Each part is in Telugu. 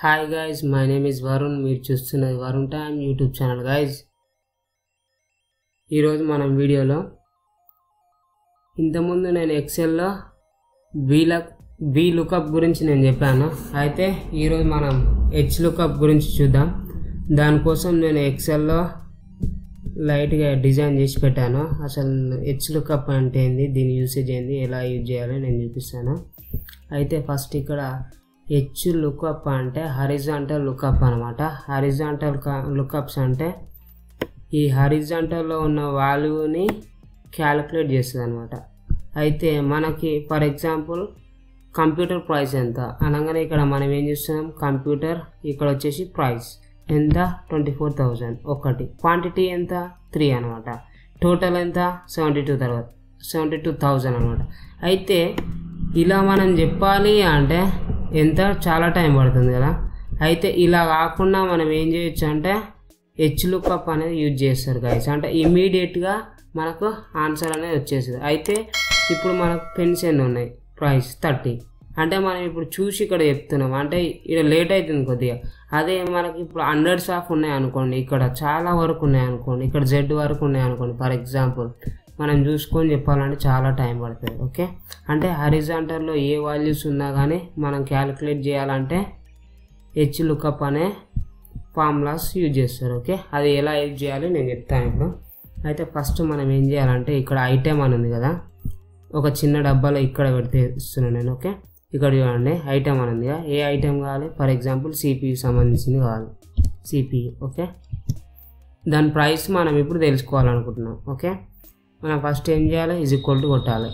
Hi guys my name is Varun మీరు చూస్తున్నది Varun time YouTube channel guys ఈరోజు మనం వీడియోలో ఇంతకుముందు నేను ఎక్సెల్లో బీలక్ బీ లుకప్ గురించి నేను చెప్పాను. అయితే ఈరోజు మనం హెచ్ లుకప్ గురించి చూద్దాం. దానికోసం నేను ఎక్సెల్లో లైట్గా డిజైన్ చేసి పెట్టాను. అసలు హెచ్ లుకప్ అంటే ఏంది? దీని యూసేజ్ ఏంది? ఎలా యూజ్ చేయాలో? నేను చూపిస్తాను. అయితే ఫస్ట్ ఇక్కడ హెచ్ లుకప్ అంటే హరిజాంటల్ లుకప్ అనమాట హరిజాంటల్ లుకప్స్ అంటే ఈ హరిజాంటల్లో ఉన్న వాల్యూని క్యాలిక్యులేట్ చేస్తుంది అనమాట అయితే మనకి ఫర్ ఎగ్జాంపుల్ కంప్యూటర్ ప్రైస్ ఎంత? అనగానే ఇక్కడ మనం ఏం చేస్తున్నాం? కంప్యూటర్ ఇక్కడ వచ్చేసి ప్రైస్ ఎంత? ట్వంటీ ఫోర్ థౌజండ్ ఒకటి. క్వాంటిటీ ఎంత? త్రీ అనమాట టోటల్ ఎంత? సెవెంటీ టూ తర్వాత సెవెంటీ టూ థౌజండ్ అనమాట అయితే ఇలా మనం చెప్పాలి అంటే ఎంత? చాలా టైం పడుతుంది కదా? అయితే ఇలా కాకుండా మనం ఏం చేయొచ్చు అంటే హెచ్ లుక్అప్ అనేది యూజ్ చేస్తారు గైస్ అంటే ఇమీడియట్గా మనకు ఆన్సర్ అనేది వచ్చేస్తుంది. అయితే ఇప్పుడు మనకు పెన్స్ ఎన్ని ఉన్నాయి? ప్రైస్ థర్టీ అంటే మనం ఇప్పుడు చూసి ఇక్కడ చెప్తున్నాం. అంటే ఇక్కడ లేట్ అవుతుంది కొద్దిగా. అదే మనకి ఇప్పుడు హండ్రెడ్స్ ఆఫ్ ఉన్నాయి అనుకోండి. ఇక్కడ చాలా వరకు ఉన్నాయి అనుకోండి. ఇక్కడ జెడ్ వరకు ఉన్నాయి అనుకోండి ఫర్ ఎగ్జాంపుల్ మనం చూసుకొని చెప్పాలంటే చాలా టైం పడుతుంది ఓకే? అంటే హరిజాంటల్లో ఏ వాల్యూస్ ఉన్నా కానీ మనం క్యాలిక్యులేట్ చేయాలంటే హెచ్ లుకప్ అనే ఫార్ములాస్ యూజ్ చేస్తారు ఓకే? అది ఎలా యూజ్ చేయాలి నేను చెప్తాను ఇప్పుడు. అయితే ఫస్ట్ మనం ఏం చేయాలంటే ఇక్కడ ఐటెం అని ఉంది కదా ఒక చిన్న డబ్బాలో ఇక్కడ పెడితే ఇస్తున్నాను నేను ఓకే? ఇక్కడ చూడండి ఐటెం అని ఉంది కదా ఏ ఐటెం కావాలి? ఫర్ ఎగ్జాంపుల్ సిపియు సంబంధించింది కావాలి సిపియు ఓకే? దాని ప్రైస్ మనం ఇప్పుడు తెలుసుకోవాలనుకుంటున్నాం ఓకే? మనం ఫస్ట్ ఏం చేయాలి? ఈజ్ ఈక్వల్ టు కొట్టాలి.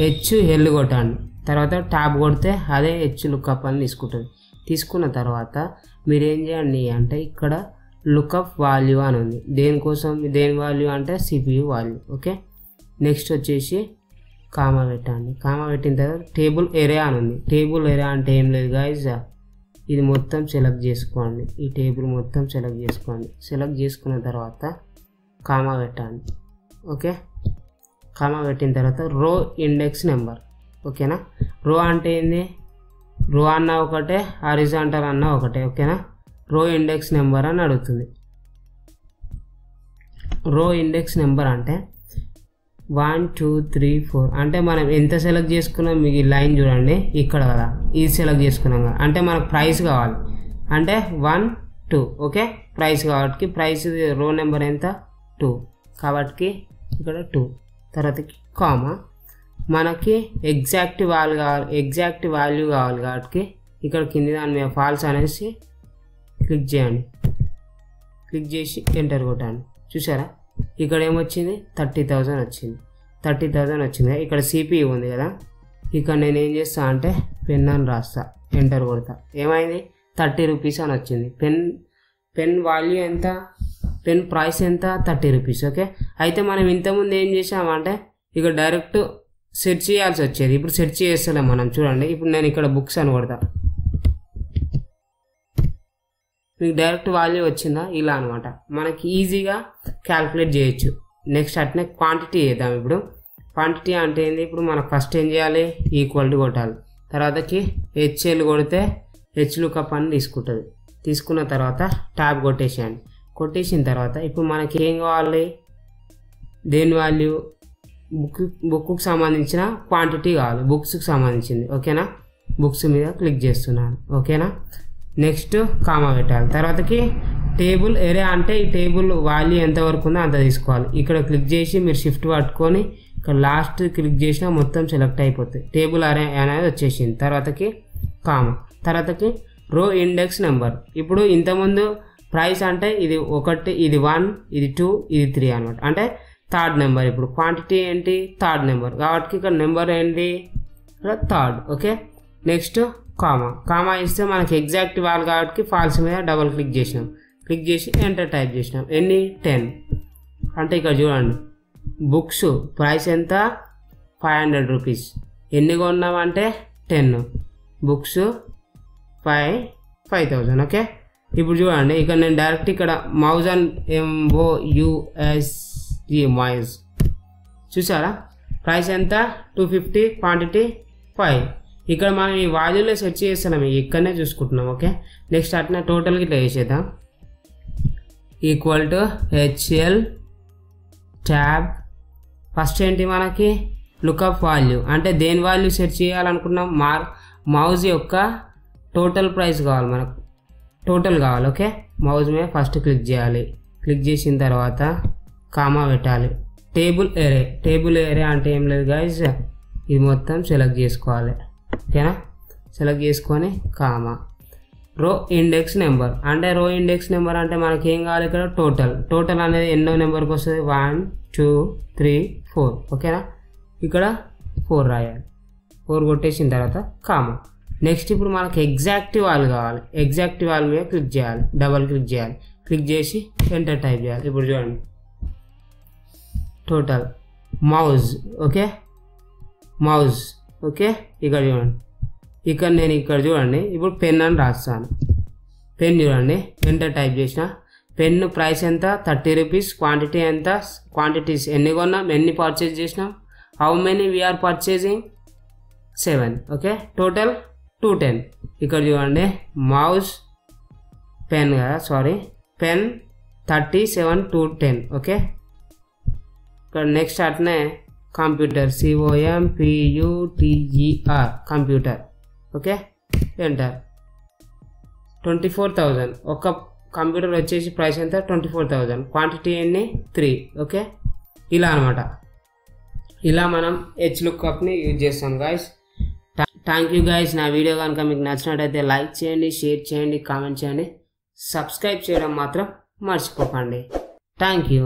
హెచ్ ఎల్ కొట్టండి. తర్వాత ట్యాబ్ కొడితే అదే హెచ్ లుక్అప్ అని తీసుకుంటుంది. తీసుకున్న తర్వాత మీరు ఏం చేయండి అంటే ఇక్కడ లుక్అప్ వాల్యూ అని ఉంది. దేనికోసం? దేని వాల్యూ అంటే సిపియు వాల్యూ ఓకే నెక్స్ట్ వచ్చేసి కామా పెట్టండి. కామా పెట్టిన తర్వాత టేబుల్ ఏరియా అని ఉంది. టేబుల్ ఏరియా అంటే ఏం లేదు గాయస్ ఇది మొత్తం సెలెక్ట్ చేసుకోండి. ఈ టేబుల్ మొత్తం సెలెక్ట్ చేసుకోండి. సెలెక్ట్ చేసుకున్న తర్వాత కామా పెట్టండి. ఓకే కామా పెట్టిన తర్వాత రో ఇండెక్స్ నెంబర్. ఓకేనా? రో అంటే ఏంది? రో అన్న ఒకటే హారిజాంటల్ అన్న ఒకటే ఓకేనా? రో ఇండెక్స్ నెంబర్ అని అడుగుతుంది. రో ఇండెక్స్ నెంబర్ అంటే వన్ టూ త్రీ ఫోర్. అంటే మనం ఎంత సెలెక్ట్ చేసుకున్నాం? మీకు ఈ లైన్ చూడండి. ఇక్కడ కదా. ఇది సెలెక్ట్ చేసుకున్నాం కదా. అంటే మనకు ప్రైస్ కావాలి. అంటే వన్ టూ ఓకే? ప్రైస్ కాబట్టి ప్రైస్ రో నెంబర్ ఎంత? టూ. కాబట్టి ఇక్కడ టూ. తర్వాతకి కామా. మనకి ఎగ్జాక్ట్ వాల్యూ కావాలి ఎగ్జాక్ట్ వాల్యూ కావాలి కాబట్టి ఇక్కడ కింది దాని మీద ఫాల్స్ అనేసి క్లిక్ చేయండి. క్లిక్ చేసి ఎంటర్ కొట్టండి. చూసారా? ఇక్కడ ఏమొచ్చింది? థర్టీ థౌజండ్ వచ్చింది. థర్టీ థౌజండ్ వచ్చింది. ఇక్కడ సిపి ఉంది కదా? ఇక్కడ నేను ఏం చేస్తా అంటే పెన్ అని రాస్తా. ఎంటర్ కొడతా. ఏమైంది? థర్టీ రూపీస్ అని వచ్చింది. పెన్ పెన్ వాల్యూ ఎంత? పెన్ ప్రైస్ ఎంత? Thirty rupees okay? అయితే మనం ఇంతకుముందు ఏం చేసామంటే ఇక డైరెక్ట్ సెర్చ్ చేయాల్సి వచ్చేది. ఇప్పుడు సెర్చ్ చేస్తలేం మనం చూడండి. ఇప్పుడు నేను ఇక్కడ బుక్స్ అని కొడతా. మీకు డైరెక్ట్ వాల్యూ వచ్చిందా? ఇలా అనమాట మనకి ఈజీగా క్యాల్కులేట్ చేయొచ్చు. నెక్స్ట్ అట్నే క్వాంటిటీ చేద్దాం ఇప్పుడు. క్వాంటిటీ అంటే ఏంది? ఇప్పుడు మనం ఫస్ట్ ఏం చేయాలి? ఈక్వల్టీ కొట్టాలి. తర్వాతకి హెచ్ఎల్ కొడితే హెచ్ లుకప్ అని తీసుకుంటుంది. తీసుకున్న తర్వాత ట్యాబ్ కొట్టేసేయండి. కొట్టేసిన తర్వాత ఇప్పుడు మనకి ఏం కావాలి? దేని వాల్యూ బుక్ బుక్కు సంబంధించిన క్వాంటిటీ కావాలి. బుక్స్కి సంబంధించింది. ఓకేనా? బుక్స్ మీద క్లిక్ చేస్తున్నాను. ఓకేనా? నెక్స్ట్ కామా పెట్టాలి. తర్వాతకి టేబుల్ ఏరే అంటే ఈ టేబుల్ వాల్యూ ఎంతవరకు ఉందో అంత తీసుకోవాలి. ఇక్కడ క్లిక్ చేసి మీరు షిఫ్ట్ పట్టుకొని ఇక్కడ లాస్ట్ క్లిక్ చేసినా మొత్తం సెలెక్ట్ అయిపోతుంది. టేబుల్ అరే అనేది వచ్చేసింది. తర్వాతకి కామా తర్వాతకి రో ఇండెక్స్ నెంబర్ ఇప్పుడు ఇంతకుముందు ప్రైస్ అంటే ఇది ఒకటి ఇది వన్ ఇది టూ ఇది త్రీ అనమాట అంటే థర్డ్ నెంబర్ ఇప్పుడు. క్వాంటిటీ ఏంటి? Third number. కాబట్టి ఇక్కడ నెంబర్ ఏంటి? Third. Okay? Next comma. Comma ఇస్తే మనకి ఎగ్జాక్ట్ వాళ్ళు కాబట్టి ఫాల్స్ మీద డబల్ క్లిక్ చేసినాం. క్లిక్ చేసి ఎంటర్ టైప్ చేసినాం. ఎన్ని? టెన్. అంటే ఇక్కడ చూడండి. బుక్స్ ప్రైస్ ఎంత? Five hundred rupees. ఎన్ని కొన్నామంటే? Ten. Books five five thousand okay? ఇప్పుడు చూడండి ఇక్కడ నేను డైరెక్ట్ ఇక్కడ మౌజ్ అండ్ ఎంఓ యుఎస్ఈ మాయిస్ చూసారా? ప్రైస్ ఎంత? టూ ఫిఫ్టీ క్వాంటిటీ ఫైవ్ ఇక్కడ మనం ఈ వాల్యూలో సెర్చ్ చేస్తున్నాం ఇక్కడనే చూసుకుంటున్నాం ఓకే? నెక్స్ట్ అట్నే టోటల్కి ఇట్లా వేసేద్దాం equal to HL tab first ఏంటి మనకి? లుకప్ వాల్యూ అంటే దేని వాల్యూ సెర్చ్ చేయాలనుకున్నాం? మార్ మౌజ్ యొక్క టోటల్ ప్రైస్ కావాలి మనకు. టోటల్ కావాలి ఓకే మౌజ్ మీద ఫస్ట్ క్లిక్ చేయాలి. క్లిక్ చేసిన తర్వాత కామా పెట్టాలి. టేబుల్ ఏరే టేబుల్ ఏరే అంటే ఏం లేదు గాయస్ ఇది మొత్తం సెలెక్ట్ చేసుకోవాలి. ఓకేనా సెలెక్ట్ చేసుకొని కామా రో ఇండెక్స్ నెంబర్ అంటే రో ఇండెక్స్ నెంబర్ అంటే మనకి ఏం కావాలి ఇక్కడ? టోటల్ టోటల్ అనేది ఎన్నో నెంబర్కి వస్తుంది? వన్ టూ త్రీ ఫోర్ ఓకేనా ఇక్కడ ఫోర్ రాయాలి. ఫోర్ కొట్టేసిన తర్వాత కామా నెక్స్ట్ ఇప్పుడు మనకి ఎగ్జాక్ట్ వాల్ కావాలి. ఎగ్జాక్ట్ వాల్ మీద క్లిక్ చేయాలి. డబల్ క్లిక్ చేయాలి. క్లిక్ చేసి ఎంటర్ టైప్ చేయాలి. ఇప్పుడు చూడండి. Total mouse okay mouse okay ఇక్కడ చూడండి. ఇక్కడ నేను ఇక్కడ చూడండి. ఇప్పుడు పెన్ అని రాస్తాను. పెన్ చూడండి. ఎంటర్ టైప్ చేసిన. పెన్ ప్రైస్ ఎంత? థర్టీ రూపీస్ క్వాంటిటీ ఎంత? క్వాంటిటీస్ ఎన్ని కొన్నాం? ఎన్ని పర్చేజ్ చేసినాం? How many we are purchasing seven okay total two ten. ఇక్కడ చూడండి మౌస్ పెన్ కదా sorry pen thirty seven two ten okay? ఇక్కడ నెక్స్ట్ అట్నే computer C O M P U T E R computer okay? Enter twenty four thousand ఒక కంప్యూటర్ వచ్చేసి ప్రైస్ ఎంత? ట్వంటీ ఫోర్ థౌజండ్ క్వాంటిటీ ఎన్ని త్రీ ఓకే? ఇలా అనమాట ఇలా మనం హెచ్ లుక్అప్ని యూజ్ చేస్తాం గాయస్ థ్యాంక్ యూ గైస్ నా వీడియో కనుక మీకు నచ్చినట్టయితే లైక్ చేయండి షేర్ చేయండి కామెంట్ చేయండి. సబ్స్క్రైబ్ చేయడం మాత్రం మర్చిపోకండి. Thank you